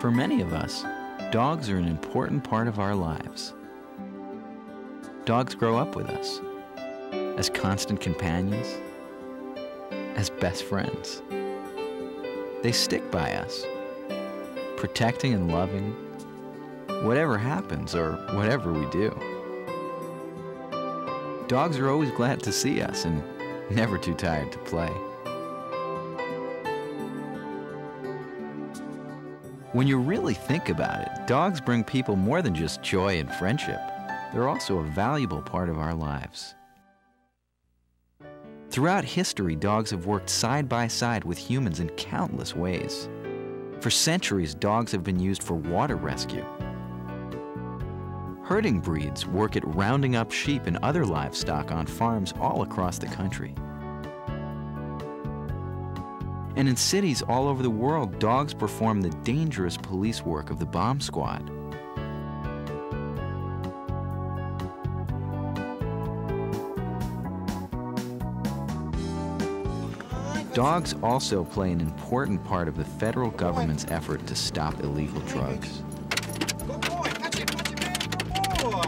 For many of us, dogs are an important part of our lives. Dogs grow up with us as constant companions, as best friends. They stick by us, protecting and loving whatever happens or whatever we do. Dogs are always glad to see us and never too tired to play. When you really think about it, dogs bring people more than just joy and friendship. They're also a valuable part of our lives. Throughout history, dogs have worked side by side with humans in countless ways. For centuries, dogs have been used for water rescue. Herding breeds work at rounding up sheep and other livestock on farms all across the country. And in cities all over the world, dogs perform the dangerous police work of the bomb squad. Dogs also play an important part of the federal government's effort to stop illegal drugs. Good boy. It, it, man. Good boy.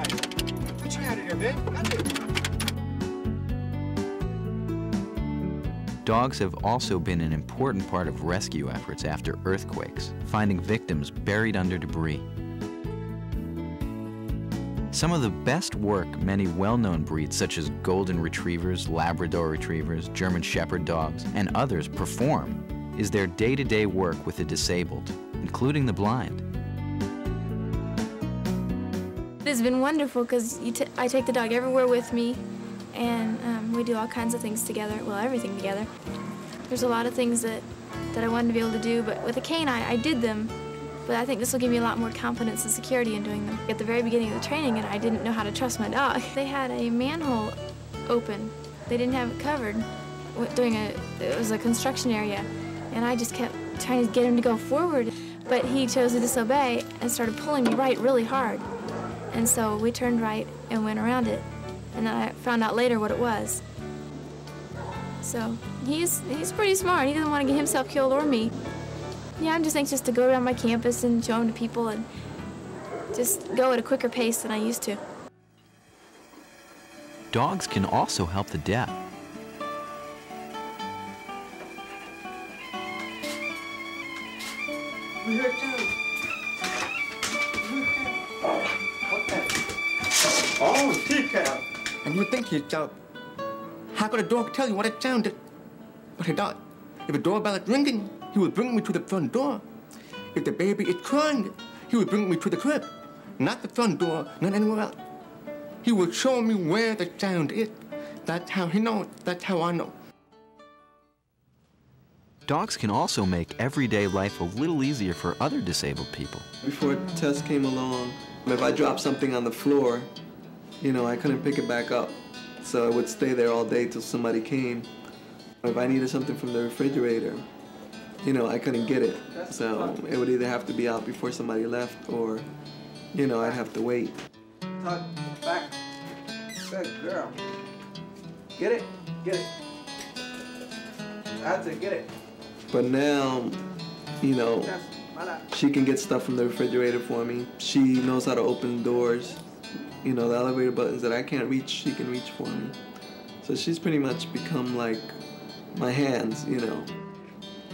Get hand in there, man. It. Dogs have also been an important part of rescue efforts after earthquakes, finding victims buried under debris. Some of the best work many well-known breeds such as Golden Retrievers, Labrador Retrievers, German Shepherd dogs, and others perform is their day-to-day work with the disabled, including the blind. It's been wonderful because I take the dog everywhere with me, and um, we do all kinds of things together. Well, everything together. There's a lot of things that, that I wanted to be able to do, but with a cane, I, I did them but I think this will give me a lot more confidence and security in doing them. At the very beginning of the training, and I didn't know how to trust my dog. They had a manhole open. They didn't have it covered during a, it was a construction area. And I just kept trying to get him to go forward. But he chose to disobey and started pulling me right really hard. And so we turned right and went around it. And then I found out later what it was. So he's, he's pretty smart. He doesn't want to get himself killed or me. Yeah, I'm just anxious to go around my campus and show him to people and just go at a quicker pace than I used to. Dogs can also help the deaf. Oh, teacup. And you think yourself, how could a dog tell you what it sounded? But he does. If a doorbell is ringing, he would bring me to the front door. If the baby is crying, he would bring me to the crib. Not the front door, not anywhere else. He would show me where the sound is. That's how he knows. That's how I know. Dogs can also make everyday life a little easier for other disabled people. Before Tess came along, if I dropped something on the floor, you know, I couldn't pick it back up. So I would stay there all day till somebody came. If I needed something from the refrigerator, you know, I couldn't get it. So it would either have to be out before somebody left or, you know, I'd have to wait. Tuck, back. Good girl. Get it? Get it. That's it, get it. But now, you know, she can get stuff from the refrigerator for me. She knows how to open doors. You know, the elevator buttons that I can't reach, she can reach for me. So she's pretty much become like my hands, you know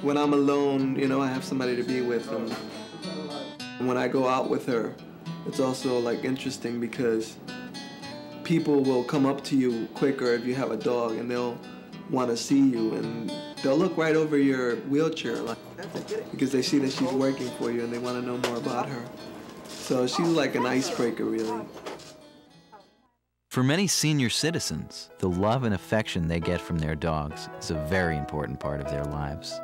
when I'm alone, you know, I have somebody to be with. And when I go out with her, it's also like interesting because people will come up to you quicker if you have a dog and they'll want to see you and they'll look right over your wheelchair like, because they see that she's working for you and they want to know more about her. So she's like an icebreaker, really. For many senior citizens, the love and affection they get from their dogs is a very important part of their lives.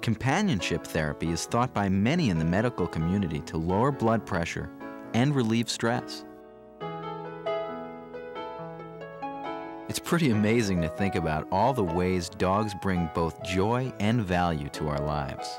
Companionship therapy is thought by many in the medical community to lower blood pressure and relieve stress. It's pretty amazing to think about all the ways dogs bring both joy and value to our lives.